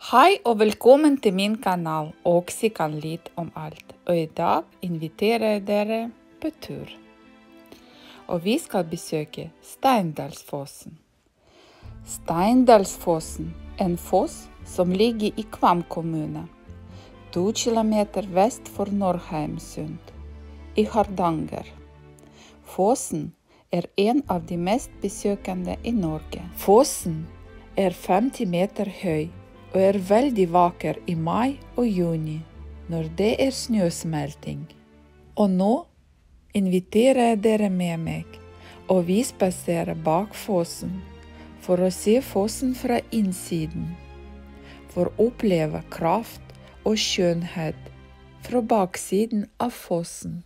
Hei og velkommen til min kanal Oksi kan litt om alt. Og i dag inviterer jeg dere på tur. Og vi skal besøke Steindalsfossen. Steindalsfossen en foss som ligger i Kvam kommune, to kilometer vest for Norheimsund, i Hardanger. Fossen er en av de mest besøkende i Norge. Fossen er 50 meter høy og er veldig vakker i mai og juni, når det er snøsmelting. Og nå inviterer jeg dere med meg, og vi spaserer bak fossen for å se fossen fra innsiden. For å oppleve kraft og skjønnhet fra baksiden av fossen.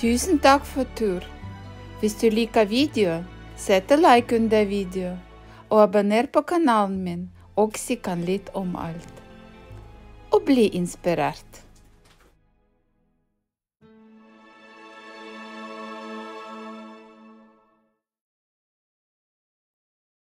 Tusen takk for tur. Hvis du liker video, sett like under video, og abonner på kanalen min, Oksi kan litt om alt. Og bli inspirert.